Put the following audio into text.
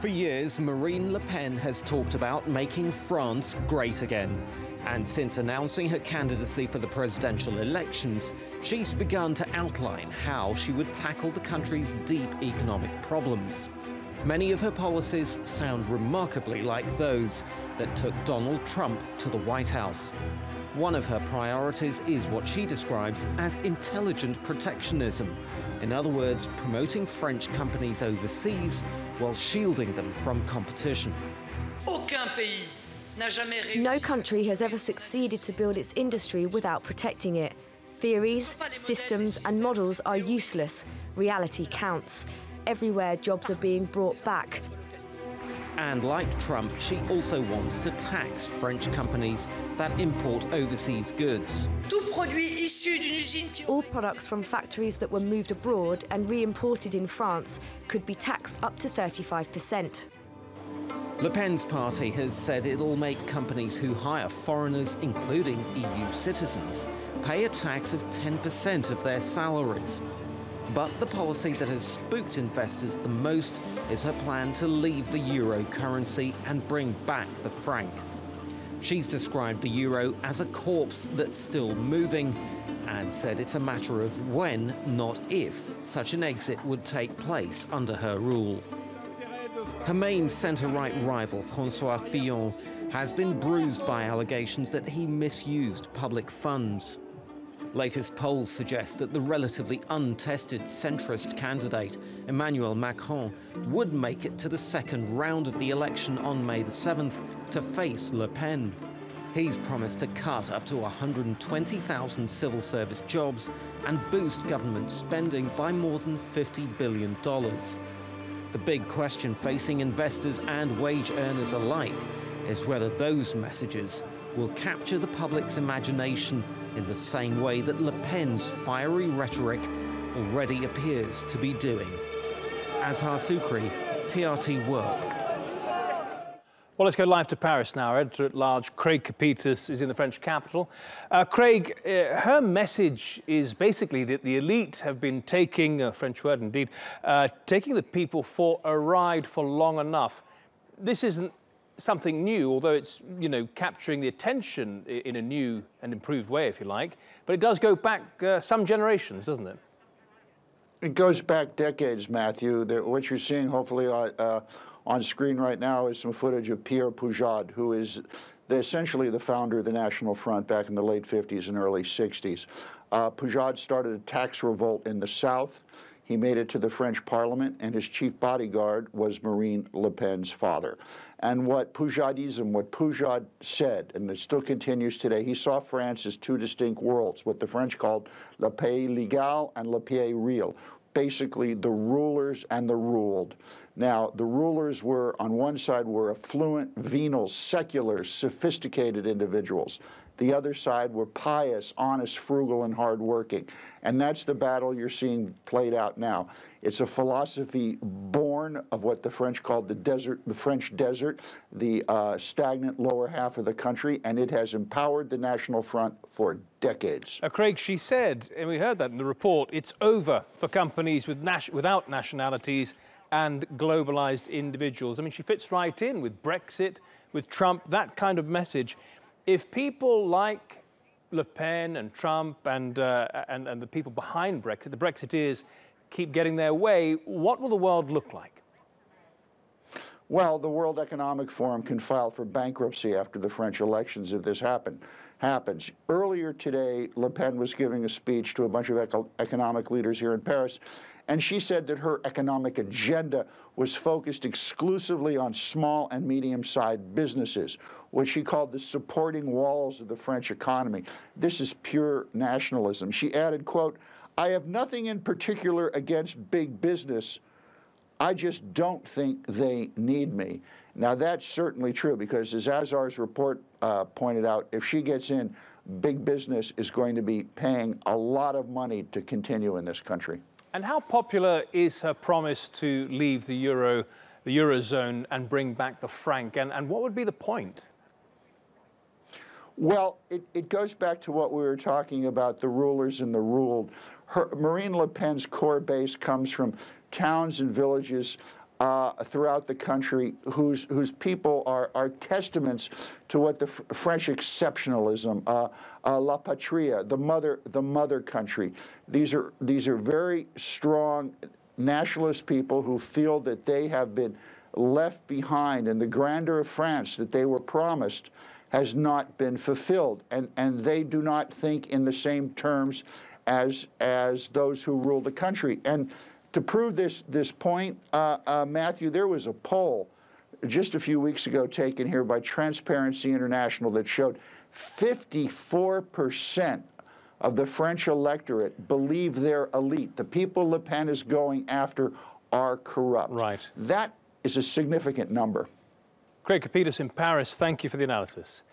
For years, Marine Le Pen has talked about making France great again. And since announcing her candidacy for the presidential elections, she's begun to outline how she would tackle the country's deep economic problems. Many of her policies sound remarkably like those that took Donald Trump to the White House. One of her priorities is what she describes as intelligent protectionism. In other words, promoting French companies overseas while shielding them from competition. No country has ever succeeded to build its industry without protecting it. Theories, systems, and models are useless. Reality counts. Everywhere jobs are being brought back. And like Trump, she also wants to tax French companies that import overseas goods. All products from factories that were moved abroad and re-imported in France could be taxed up to 35%. Le Pen's party has said it'll make companies who hire foreigners, including EU citizens, pay a tax of 10% of their salaries. But the policy that has spooked investors the most is her plan to leave the euro currency and bring back the franc. She's described the euro as a corpse that's still moving and said it's a matter of when, not if, such an exit would take place under her rule. Her main centre-right rival, Francois Fillon, has been bruised by allegations that he misused public funds. Latest polls suggest that the relatively untested centrist candidate, Emmanuel Macron, would make it to the second round of the election on May the 7th to face Le Pen. He's promised to cut up to 120,000 civil service jobs and boost government spending by more than $50 billion. The big question facing investors and wage earners alike is whether those messages will capture the public's imagination in the same way that Le Pen's fiery rhetoric already appears to be doing. Azhar Sukri, TRT World. Well, let's go live to Paris now. Our editor at large, Craig Copetas, is in the French capital. Uh, Craig, uh, her message is basically that the elite have been taking, a French word indeed, uh, taking the people for a ride for long enough. This isn't something new, although it's, you know, capturing the attention in a new and improved way, if you like. But it does go back uh, some generations, doesn't it? It goes back decades, Matthew. what you're seeing, hopefully, uh, uh, on screen right now is some footage of Pierre Poujade, who is the, essentially the founder of the National Front back in the late 50s and early 60s. Uh, started a tax revolt in the South. He made it to the French Parliament, and his chief bodyguard was Marine Le Pen's father. And what Poujadism, what Poujade said, and it still continues today, he saw France as two distinct worlds, what the French called le pays légal and le pays réel, basically the rulers and the ruled. Now, the rulers were, on one side, were affluent, venal, secular, sophisticated individuals. The other side were pious, honest, frugal, and hardworking. And that's the battle you're seeing played out now. It's a philosophy born of what the French called the desert, the French desert, the uh, stagnant lower half of the country, and it has empowered the National Front for decades. Craig, she said, and we heard that in the report, it's over for companies with without nationalities and globalized individuals. I mean, she fits right in with Brexit, with Trump, that kind of message if people like Le Pen and Trump and, uh, and, and the people behind Brexit, the Brexiteers, keep getting their way, what will the world look like? Well, the World Economic Forum can file for bankruptcy after the French elections if this happen, happens. Earlier today, Le Pen was giving a speech to a bunch of eco economic leaders here in Paris, and she said that her economic agenda was focused exclusively on small and medium-sized businesses, what she called the supporting walls of the French economy. This is pure nationalism. She added, quote, I have nothing in particular against big business. I just don't think they need me. Now, that's certainly true because, as Azhar's report uh, pointed out, if she gets in, big business is going to be paying a lot of money to continue in this country. And how popular is her promise to leave the euro, the eurozone, and bring back the franc? And, and what would be the point? Well, it, it goes back to what we were talking about the rulers and the ruled. Her, Marine Le Pen's core base comes from towns and villages uh, throughout the country whose, whose people are, are testaments to what the French exceptionalism, uh, uh, la patria, the mother, the mother country. These are, these are very strong nationalist people who feel that they have been left behind in the grandeur of France that they were promised has not been fulfilled. And, and they do not think in the same terms as, as those who rule the country. And to prove this, this point, uh, uh, Matthew, there was a poll just a few weeks ago taken here by Transparency International that showed 54% of the French electorate believe their elite, the people Le Pen is going after, are corrupt. Right. That is a significant number. Craig Copetas in Paris, thank you for the analysis.